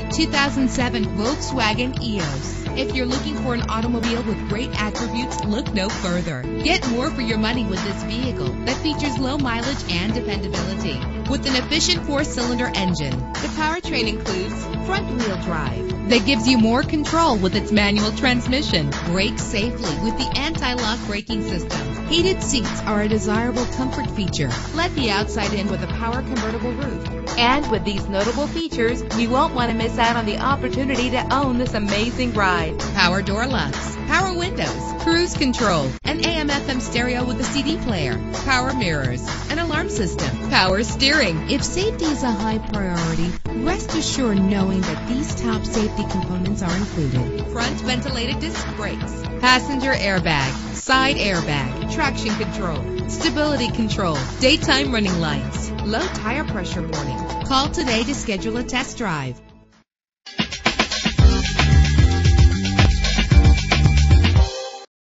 2007 Volkswagen EOS. If you're looking for an automobile with great attributes, look no further. Get more for your money with this vehicle that features low mileage and dependability. With an efficient four-cylinder engine, the powertrain includes front-wheel drive that gives you more control with its manual transmission. Brake safely with the anti-lock braking system. Heated seats are a desirable comfort feature. Let the outside in with a power convertible roof. And with these notable features, you won't want to miss out on the opportunity to own this amazing ride. Power door locks, power windows, cruise control, an AM FM stereo with a CD player, power mirrors, an alarm system, power steering. If safety is a high priority, rest assured knowing that these top safety components are included. Front ventilated disc brakes, passenger airbag, side airbag, traction control, stability control, daytime running lights, low tire pressure warning. Call today to schedule a test drive.